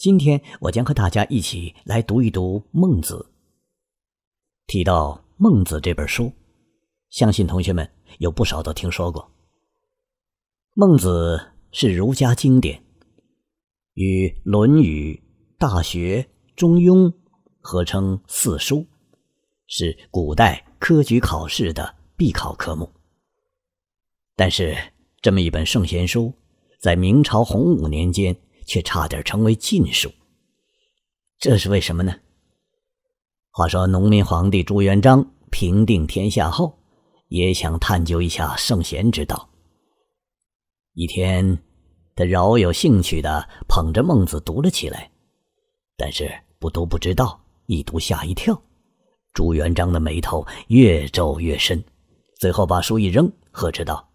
今天我将和大家一起来读一读《孟子》。提到《孟子》这本书，相信同学们有不少都听说过。《孟子》是儒家经典，与《论语》《大学》《中庸》合称四书，是古代科举考试的必考科目。但是，这么一本圣贤书，在明朝洪武年间却差点成为禁书。这是为什么呢？话说，农民皇帝朱元璋平定天下后，也想探究一下圣贤之道。一天，他饶有兴趣的捧着《孟子》读了起来，但是不读不知道，一读吓一跳。朱元璋的眉头越皱越深，最后把书一扔，呵斥道。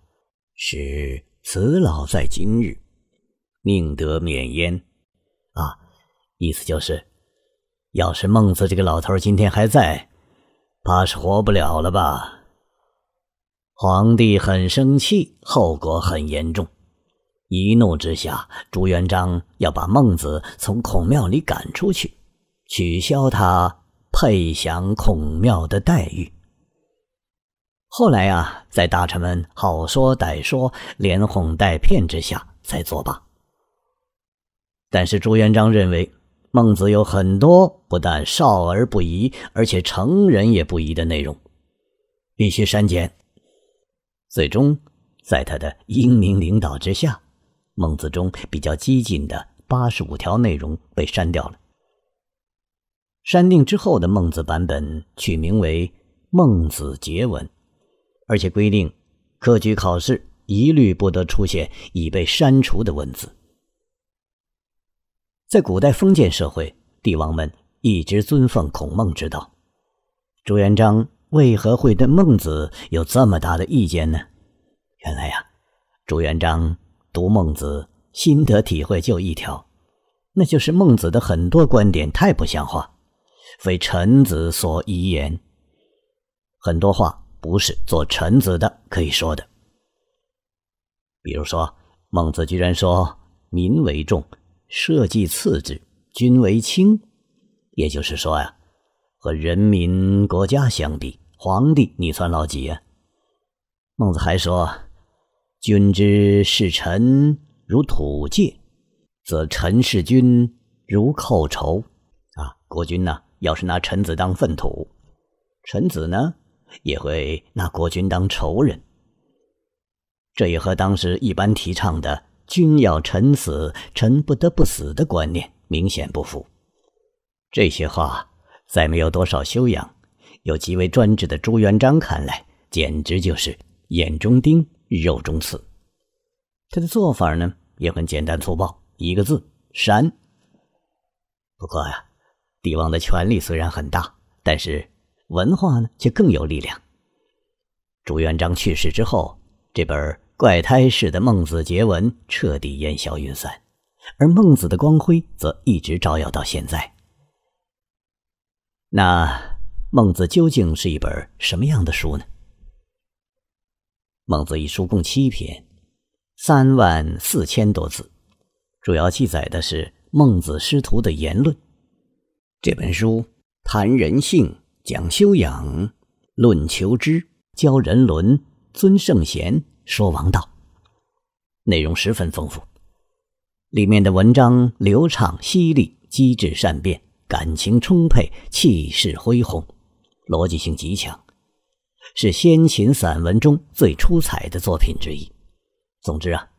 是此老在今日，宁得免焉？啊，意思就是，要是孟子这个老头今天还在，怕是活不了了吧？皇帝很生气，后果很严重。一怒之下，朱元璋要把孟子从孔庙里赶出去，取消他配享孔庙的待遇。后来呀，在大臣们好说歹说、连哄带骗之下，才作罢。但是朱元璋认为孟子有很多不但少儿不宜，而且成人也不宜的内容，必须删减。最终，在他的英明领导之下，孟子中比较激进的八十五条内容被删掉了。删定之后的孟子版本取名为《孟子结文》。而且规定，科举考试一律不得出现已被删除的文字。在古代封建社会，帝王们一直尊奉孔孟之道。朱元璋为何会对孟子有这么大的意见呢？原来呀，朱元璋读孟子心得体会就一条，那就是孟子的很多观点太不像话，非臣子所宜言。很多话。不是做臣子的可以说的。比如说，孟子居然说“民为重，社稷次之，君为轻”，也就是说呀，和人民国家相比，皇帝你算老几呀？孟子还说：“君之视臣如土芥，则臣视君如寇仇。”啊，国君呢，要是拿臣子当粪土，臣子呢？也会拿国君当仇人，这也和当时一般提倡的“君要臣死，臣不得不死”的观念明显不符。这些话在没有多少修养、又极为专制的朱元璋看来，简直就是眼中钉、肉中刺。他的做法呢，也很简单粗暴，一个字：删。不过呀，帝王的权力虽然很大，但是。文化呢，却更有力量。朱元璋去世之后，这本怪胎式的《孟子结文》彻底烟消云散，而孟子的光辉则一直照耀到现在。那《孟子》究竟是一本什么样的书呢？《孟子》一书共七篇，三万四千多字，主要记载的是孟子师徒的言论。这本书谈人性。讲修养，论求知，教人伦，尊圣贤，说王道，内容十分丰富。里面的文章流畅犀利，机智善变，感情充沛，气势恢宏，逻辑性极强，是先秦散文中最出彩的作品之一。总之啊，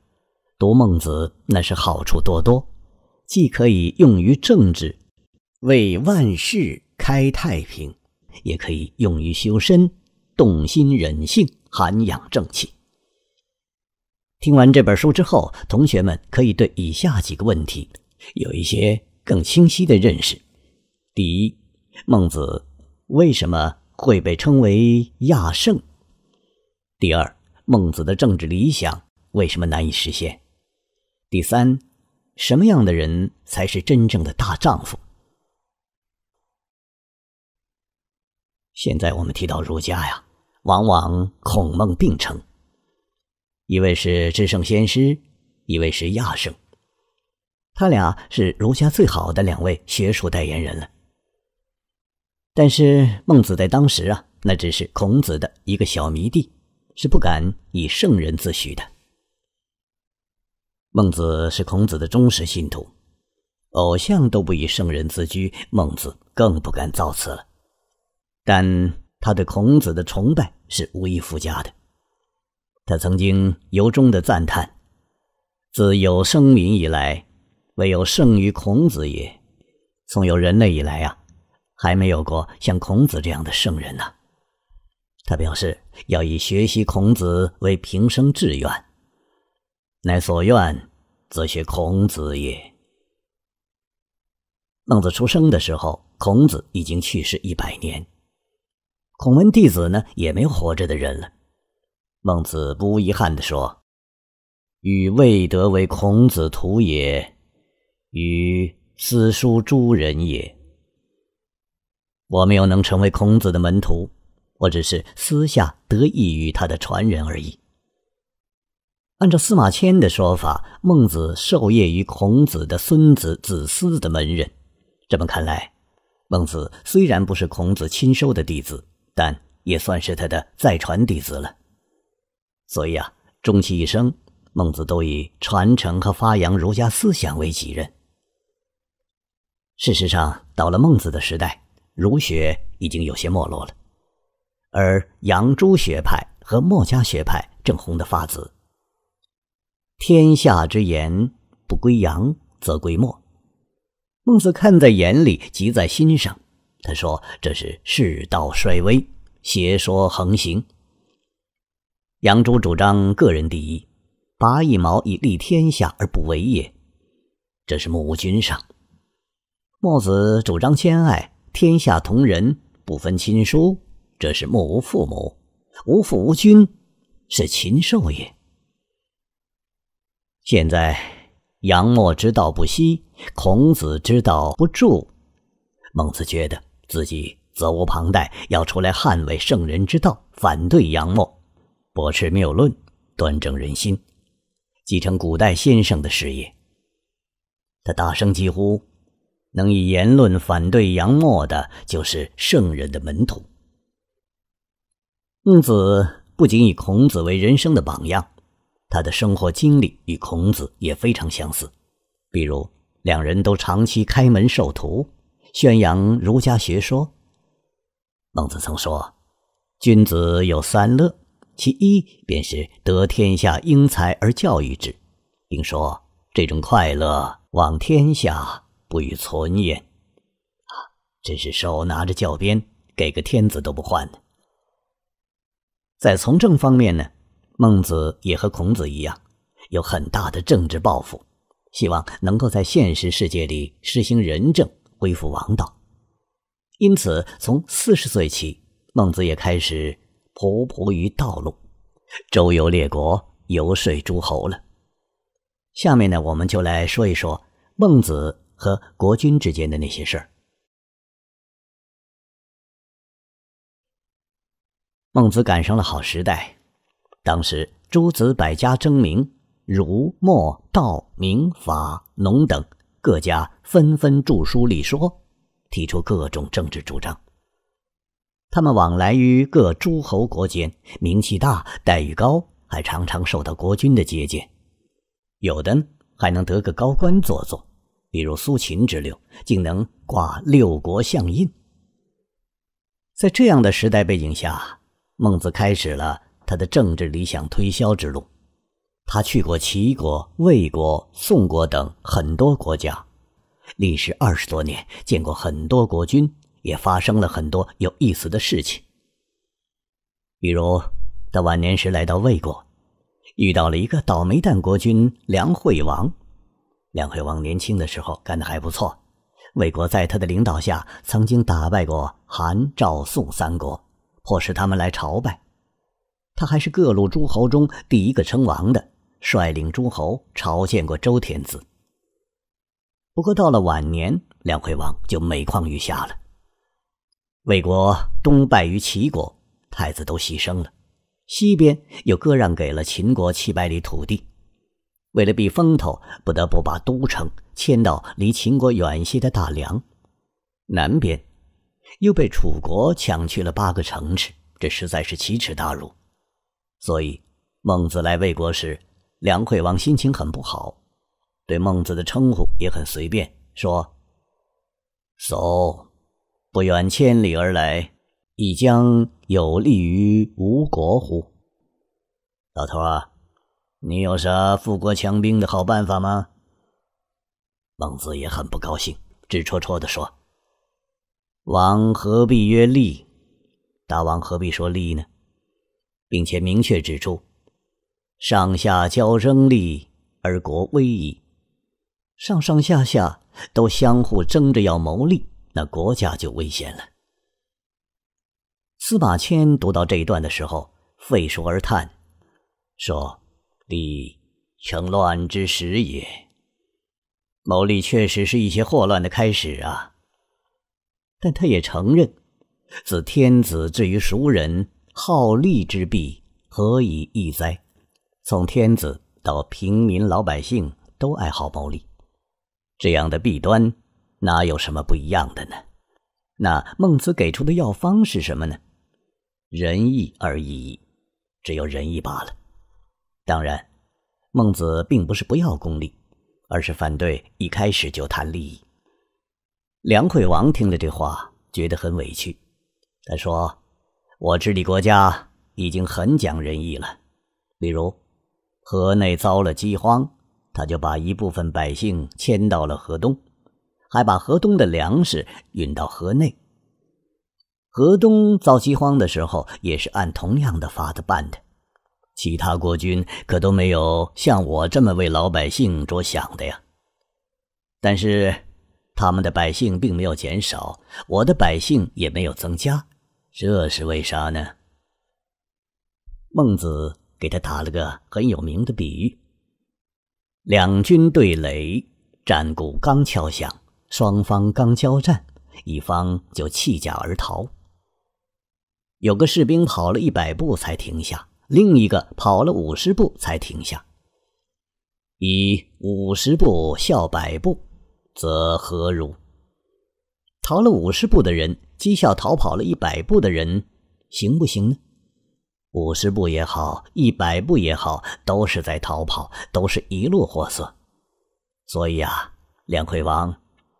读孟子那是好处多多，既可以用于政治，为万世开太平。也可以用于修身，动心忍性，涵养正气。听完这本书之后，同学们可以对以下几个问题有一些更清晰的认识：第一，孟子为什么会被称为亚圣？第二，孟子的政治理想为什么难以实现？第三，什么样的人才是真正的大丈夫？现在我们提到儒家呀，往往孔孟并称，一位是至圣先师，一位是亚圣。他俩是儒家最好的两位学术代言人了。但是孟子在当时啊，那只是孔子的一个小迷弟，是不敢以圣人自诩的。孟子是孔子的忠实信徒，偶像都不以圣人自居，孟子更不敢造次了。但他对孔子的崇拜是无以复加的。他曾经由衷的赞叹：“自有生民以来，唯有胜于孔子也。从有人类以来啊。”还没有过像孔子这样的圣人呢。他表示要以学习孔子为平生志愿，乃所愿，则学孔子也。孟子出生的时候，孔子已经去世一百年，孔门弟子呢也没活着的人了。孟子不无遗憾地说：“与未得为孔子徒也，与私书诸人也。”我没有能成为孔子的门徒，我只是私下得益于他的传人而已。按照司马迁的说法，孟子授业于孔子的孙子子思的门人。这么看来，孟子虽然不是孔子亲收的弟子，但也算是他的再传弟子了。所以啊，终其一生，孟子都以传承和发扬儒家思想为己任。事实上，到了孟子的时代。儒学已经有些没落了，而杨朱学派和墨家学派正红得发紫。天下之言不归杨，则归墨。孟子看在眼里，急在心上。他说：“这是世道衰微，邪说横行。杨朱主张个人第一，拔一毛以利天下而不为也，这是目无君上。墨子主张兼爱。”天下同仁，不分亲疏，这是目无父母，无父无君，是禽兽也。现在杨墨之道不息，孔子之道不著，孟子觉得自己责无旁贷，要出来捍卫圣人之道，反对杨墨，驳斥谬论，端正人心，继承古代先生的事业。他大声疾呼。能以言论反对杨墨的，就是圣人的门徒。孟子不仅以孔子为人生的榜样，他的生活经历与孔子也非常相似。比如，两人都长期开门授徒，宣扬儒家学说。孟子曾说：“君子有三乐，其一便是得天下英才而教育之，并说这种快乐望天下。”不与存焉，啊！真是手拿着教鞭，给个天子都不换呢。在从政方面呢，孟子也和孔子一样，有很大的政治抱负，希望能够在现实世界里实行仁政，恢复王道。因此，从四十岁起，孟子也开始仆仆于道路，周游列国，游说诸侯了。下面呢，我们就来说一说孟子。和国君之间的那些事儿。孟子赶上了好时代，当时诸子百家争鸣，儒、墨、道、明、法、农等各家纷纷著书立说，提出各种政治主张。他们往来于各诸侯国间，名气大，待遇高，还常常受到国君的接见，有的还能得个高官做做。比如苏秦之流，竟能挂六国相印。在这样的时代背景下，孟子开始了他的政治理想推销之路。他去过齐国、魏国、宋国等很多国家，历时二十多年，见过很多国君，也发生了很多有意思的事情。比如，他晚年时来到魏国，遇到了一个倒霉蛋国君梁惠王。梁惠王年轻的时候干得还不错，魏国在他的领导下曾经打败过韩、赵、宋三国，迫使他们来朝拜。他还是各路诸侯中第一个称王的，率领诸侯朝见过周天子。不过到了晚年，梁惠王就每况愈下了。魏国东败于齐国，太子都牺牲了，西边又割让给了秦国七百里土地。为了避风头，不得不把都城迁到离秦国远些的大梁。南边又被楚国抢去了八个城池，这实在是奇耻大辱。所以孟子来魏国时，梁惠王心情很不好，对孟子的称呼也很随便，说：“叟不远千里而来，亦将有利于吴国乎？”老头啊，你有啥富国强兵的好办法吗？孟子也很不高兴，直戳戳的说。王何必曰利？大王何必说利呢？并且明确指出，上下交争利而国危矣。上上下下都相互争着要谋利，那国家就危险了。司马迁读到这一段的时候，废书而叹，说：“利成乱之始也。谋利确实是一些祸乱的开始啊。”但他也承认，自天子至于熟人，好利之弊，何以易哉？从天子到平民老百姓，都爱好谋利，这样的弊端，哪有什么不一样的呢？那孟子给出的药方是什么呢？仁义而已，只有仁义罢了。当然，孟子并不是不要功利，而是反对一开始就谈利益。梁惠王听了这话，觉得很委屈。他说：“我治理国家已经很讲仁义了。比如，河内遭了饥荒，他就把一部分百姓迁到了河东，还把河东的粮食运到河内。河东遭饥荒的时候，也是按同样的法子办的。其他国君可都没有像我这么为老百姓着想的呀。但是。”他们的百姓并没有减少，我的百姓也没有增加，这是为啥呢？孟子给他打了个很有名的比喻：两军对垒，战鼓刚敲响，双方刚交战，一方就弃甲而逃。有个士兵跑了一百步才停下，另一个跑了五十步才停下，以五十步笑百步。则何如？逃了五十步的人讥笑逃跑了一百步的人，行不行呢？五十步也好，一百步也好，都是在逃跑，都是一路货色。所以啊，梁惠王，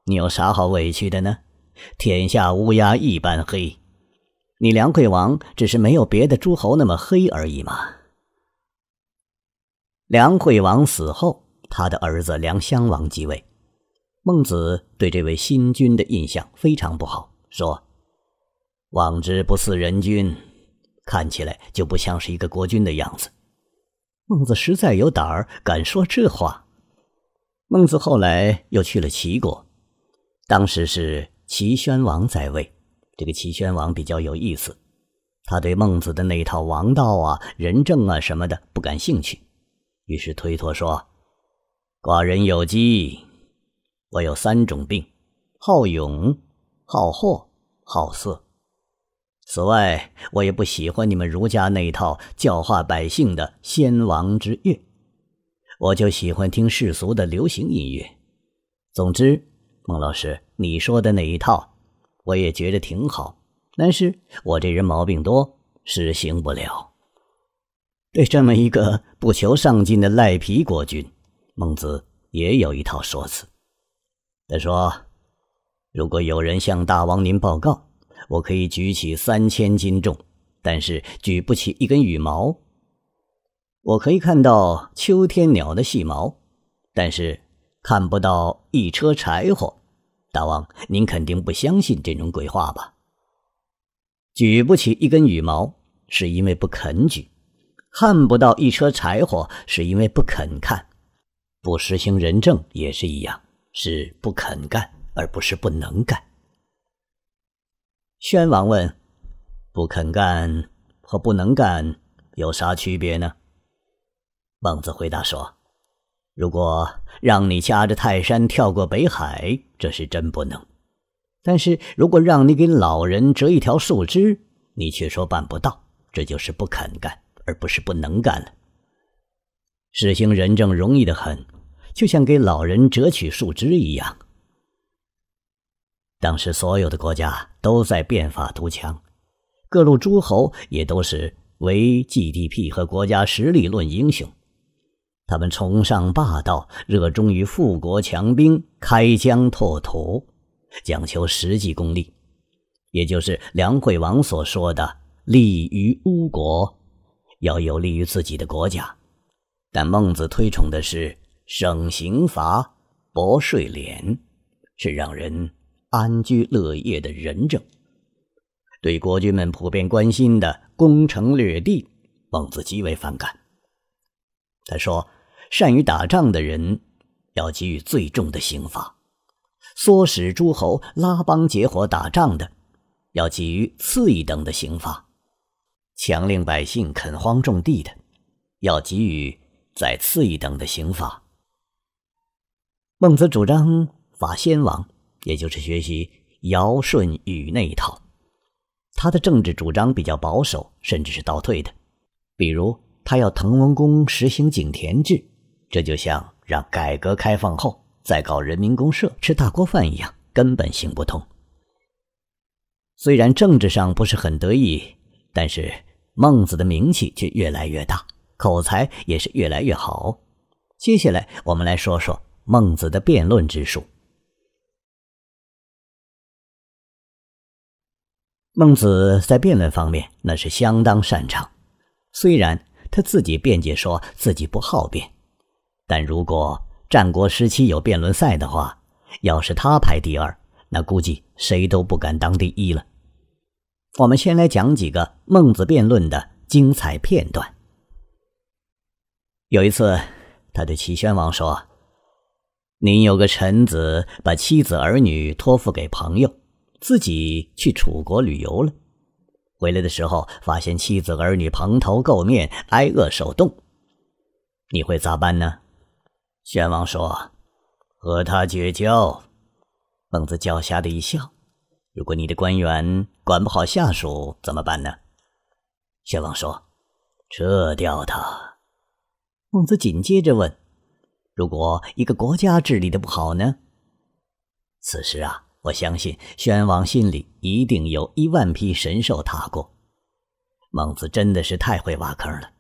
你有啥好委屈的呢？天下乌鸦一般黑，你梁惠王只是没有别的诸侯那么黑而已嘛。梁惠王死后，他的儿子梁襄王继位。孟子对这位新君的印象非常不好，说：“望之不似人君，看起来就不像是一个国君的样子。”孟子实在有胆儿，敢说这话。孟子后来又去了齐国，当时是齐宣王在位。这个齐宣王比较有意思，他对孟子的那一套王道啊、仁政啊什么的不感兴趣，于是推脱说：“寡人有疾。”我有三种病：好勇、好货、好色。此外，我也不喜欢你们儒家那一套教化百姓的先王之乐，我就喜欢听世俗的流行音乐。总之，孟老师，你说的那一套，我也觉得挺好，但是我这人毛病多，实行不了。对这么一个不求上进的赖皮国君，孟子也有一套说辞。他说：“如果有人向大王您报告，我可以举起三千斤重，但是举不起一根羽毛。我可以看到秋天鸟的细毛，但是看不到一车柴火。大王，您肯定不相信这种鬼话吧？举不起一根羽毛，是因为不肯举；看不到一车柴火，是因为不肯看。不实行仁政也是一样。”是不肯干，而不是不能干。宣王问：“不肯干和不能干有啥区别呢？”孟子回答说：“如果让你夹着泰山跳过北海，这是真不能；但是如果让你给老人折一条树枝，你却说办不到，这就是不肯干，而不是不能干了。”实行仁政容易的很，就像给老人折取树枝一样。当时所有的国家都在变法图强，各路诸侯也都是为 GDP 和国家实力论英雄。他们崇尚霸道，热衷于富国强兵、开疆拓土，讲求实际功利，也就是梁惠王所说的“利于乌国”，要有利于自己的国家。但孟子推崇的是省刑罚、薄税敛，是让人安居乐业的仁政。对国君们普遍关心的攻城略地，孟子极为反感。他说。善于打仗的人，要给予最重的刑罚；唆使诸侯拉帮结伙打仗的，要给予次一等的刑罚；强令百姓垦荒种地的，要给予再次一等的刑罚。孟子主张法先王，也就是学习尧舜禹那一套。他的政治主张比较保守，甚至是倒退的。比如，他要滕文公实行井田制。这就像让改革开放后再搞人民公社吃大锅饭一样，根本行不通。虽然政治上不是很得意，但是孟子的名气却越来越大，口才也是越来越好。接下来，我们来说说孟子的辩论之术。孟子在辩论方面那是相当擅长，虽然他自己辩解说自己不好辩。但如果战国时期有辩论赛的话，要是他排第二，那估计谁都不敢当第一了。我们先来讲几个孟子辩论的精彩片段。有一次，他对齐宣王说：“您有个臣子，把妻子儿女托付给朋友，自己去楚国旅游了。回来的时候，发现妻子儿女蓬头垢面，挨饿受冻，你会咋办呢？”宣王说：“和他绝交。”孟子狡黠的一笑：“如果你的官员管不好下属，怎么办呢？”宣王说：“撤掉他。”孟子紧接着问：“如果一个国家治理的不好呢？”此时啊，我相信宣王心里一定有一万匹神兽踏过。孟子真的是太会挖坑了。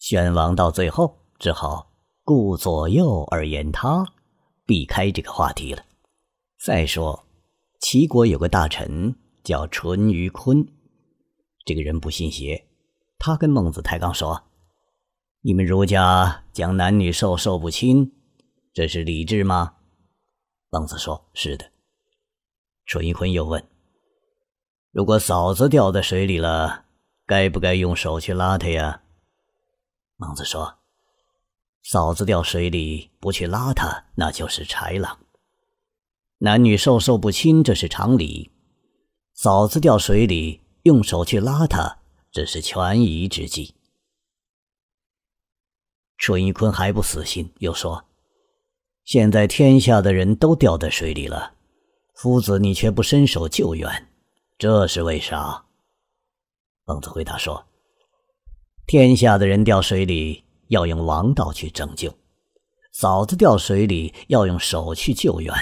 宣王到最后只好。顾左右而言他，避开这个话题了。再说，齐国有个大臣叫淳于髡，这个人不信邪，他跟孟子抬杠说：“你们儒家讲男女授受不亲，这是礼制吗？”孟子说：“是的。”淳于髡又问：“如果嫂子掉在水里了，该不该用手去拉她呀？”孟子说。嫂子掉水里不去拉她，那就是豺狼。男女授受不亲，这是常理。嫂子掉水里，用手去拉她，这是权宜之计。淳于髡还不死心，又说：“现在天下的人都掉在水里了，夫子你却不伸手救援，这是为啥？”孟子回答说：“天下的人掉水里。”要用王道去拯救，嫂子掉水里要用手去救援，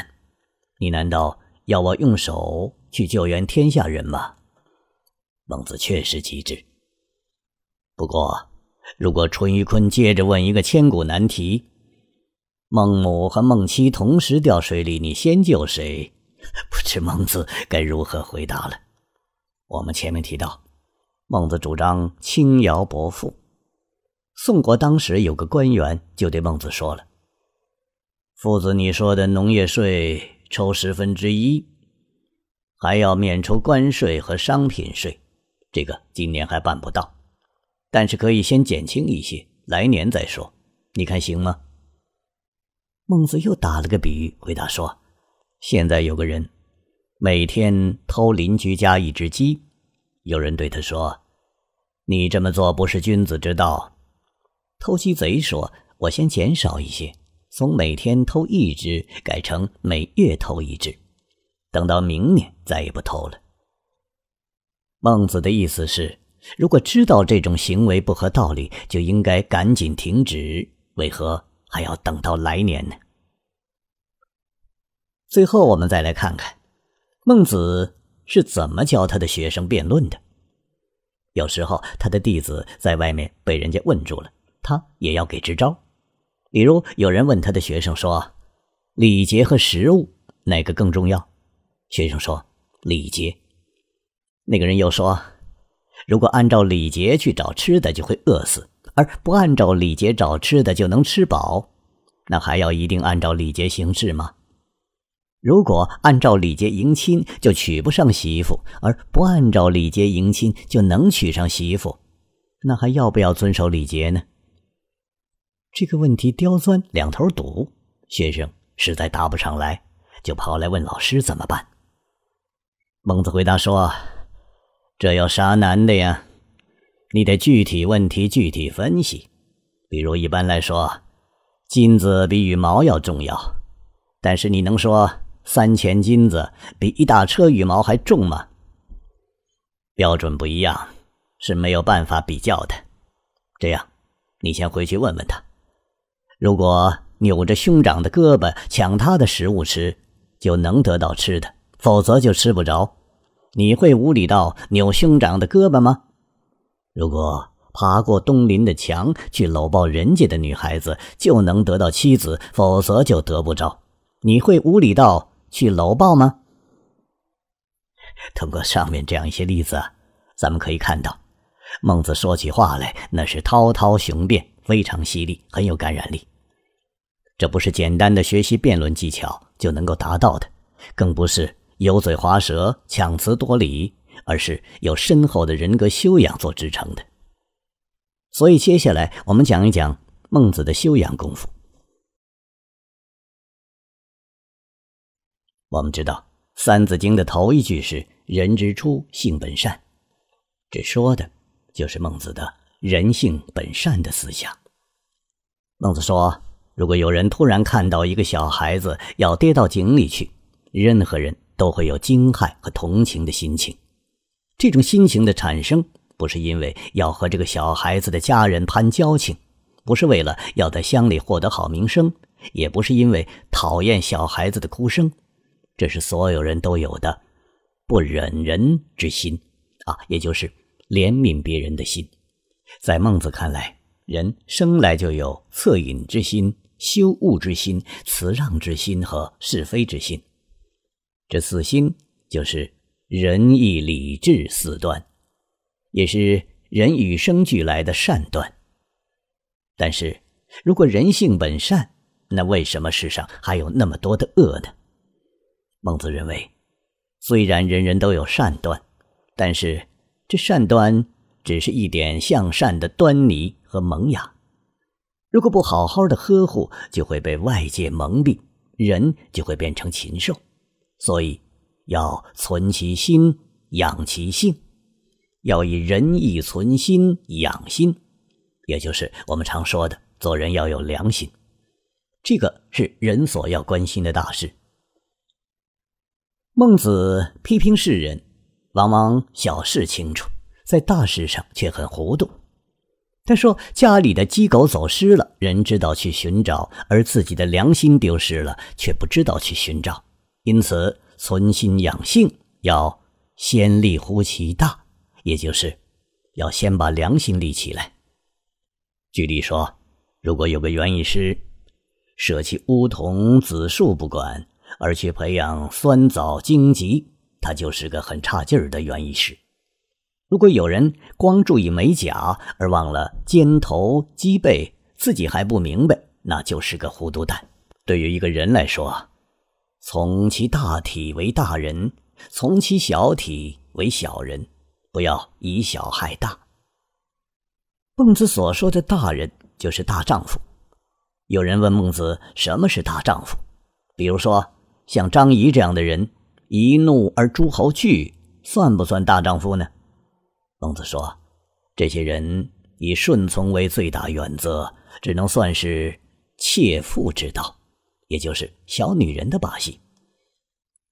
你难道要我用手去救援天下人吗？孟子确实机智。不过，如果淳于髡接着问一个千古难题：孟母和孟妻同时掉水里，你先救谁？不知孟子该如何回答了。我们前面提到，孟子主张轻徭薄赋。宋国当时有个官员就对孟子说了：“夫子，你说的农业税抽十分之一，还要免除关税和商品税，这个今年还办不到，但是可以先减轻一些，来年再说，你看行吗？”孟子又打了个比喻，回答说：“现在有个人每天偷邻居家一只鸡，有人对他说：‘你这么做不是君子之道。’”偷鸡贼说：“我先减少一些，从每天偷一只改成每月偷一只，等到明年再也不偷了。”孟子的意思是，如果知道这种行为不合道理，就应该赶紧停止，为何还要等到来年呢？最后，我们再来看看孟子是怎么教他的学生辩论的。有时候，他的弟子在外面被人家问住了，他也要给支招。比如，有人问他的学生说：“礼节和食物哪个更重要？”学生说：“礼节。”那个人又说：“如果按照礼节去找吃的，就会饿死；而不按照礼节找吃的，就能吃饱。那还要一定按照礼节行事吗？”如果按照礼节迎亲，就娶不上媳妇；而不按照礼节迎亲，就能娶上媳妇。那还要不要遵守礼节呢？这个问题刁钻，两头堵，学生实在答不上来，就跑来问老师怎么办。孟子回答说：“这有啥难的呀？你得具体问题具体分析。比如，一般来说，金子比羽毛要重要，但是你能说？”三钱金子比一大车羽毛还重吗？标准不一样，是没有办法比较的。这样，你先回去问问他。如果扭着兄长的胳膊抢他的食物吃，就能得到吃的；否则就吃不着。你会无礼到扭兄长的胳膊吗？如果爬过东邻的墙去搂抱人家的女孩子，就能得到妻子；否则就得不着。你会无礼到？去搂抱吗？通过上面这样一些例子，咱们可以看到，孟子说起话来那是滔滔雄辩，非常犀利，很有感染力。这不是简单的学习辩论技巧就能够达到的，更不是油嘴滑舌、强词夺理，而是有深厚的人格修养做支撑的。所以，接下来我们讲一讲孟子的修养功夫。我们知道，《三字经》的头一句是“人之初，性本善”，这说的就是孟子的人性本善的思想。孟子说：“如果有人突然看到一个小孩子要跌到井里去，任何人都会有惊骇和同情的心情。这种心情的产生，不是因为要和这个小孩子的家人攀交情，不是为了要在乡里获得好名声，也不是因为讨厌小孩子的哭声。”这是所有人都有的不忍人之心啊，也就是怜悯别人的心。在孟子看来，人生来就有恻隐之心、羞恶之心、辞让之心和是非之心。这四心就是仁义礼智四端，也是人与生俱来的善端。但是，如果人性本善，那为什么世上还有那么多的恶呢？孟子认为，虽然人人都有善端，但是这善端只是一点向善的端倪和萌芽。如果不好好的呵护，就会被外界蒙蔽，人就会变成禽兽。所以，要存其心，养其性，要以仁义存心，养心，也就是我们常说的做人要有良心。这个是人所要关心的大事。孟子批评世人，往往小事清楚，在大事上却很糊涂。他说：“家里的鸡狗走失了，人知道去寻找；而自己的良心丢失了，却不知道去寻找。因此，存心养性，要先立乎其大，也就是要先把良心立起来。举例说，如果有个园艺师，舍弃梧桐紫树不管。”而去培养酸枣荆棘，他就是个很差劲儿的园艺师。如果有人光注意美甲而忘了肩头脊背，自己还不明白，那就是个糊涂蛋。对于一个人来说，从其大体为大人，从其小体为小人，不要以小害大。孟子所说的大人就是大丈夫。有人问孟子什么是大丈夫，比如说。像张仪这样的人，一怒而诸侯惧，算不算大丈夫呢？孟子说，这些人以顺从为最大原则，只能算是妾妇之道，也就是小女人的把戏。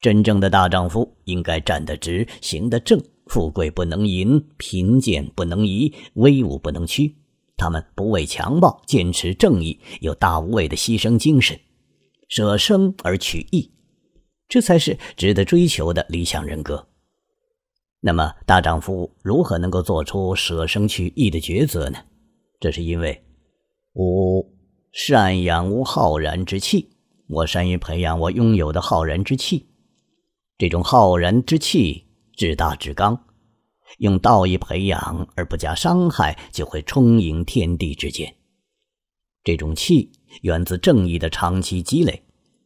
真正的大丈夫应该站得直，行得正，富贵不能淫，贫贱不能移，威武不能屈。他们不畏强暴，坚持正义，有大无畏的牺牲精神，舍生而取义，这才是值得追求的理想人格。那么，大丈夫如何能够做出舍生取义的抉择呢？这是因为，吾善养吾浩然之气，我善于培养我拥有的浩然之气。这种浩然之气，至大至刚。用道义培养而不加伤害，就会充盈天地之间。这种气源自正义的长期积累，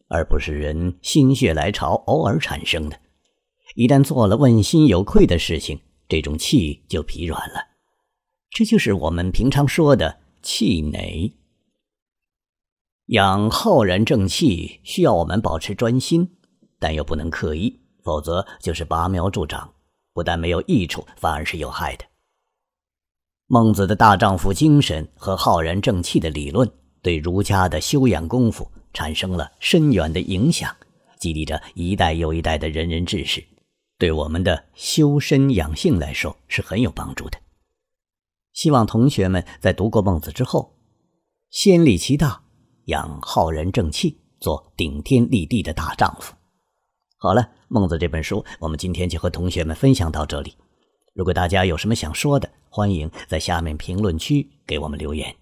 而不是人心血来潮偶尔产生的。一旦做了问心有愧的事情，这种气就疲软了。这就是我们平常说的气馁。养浩然正气需要我们保持专心，但又不能刻意，否则就是拔苗助长。不但没有益处，反而是有害的。孟子的大丈夫精神和浩然正气的理论，对儒家的修养功夫产生了深远的影响，激励着一代又一代的仁人志士，对我们的修身养性来说是很有帮助的。希望同学们在读过孟子之后，先立其大，养浩然正气，做顶天立地的大丈夫。好了，孟子这本书，我们今天就和同学们分享到这里。如果大家有什么想说的，欢迎在下面评论区给我们留言。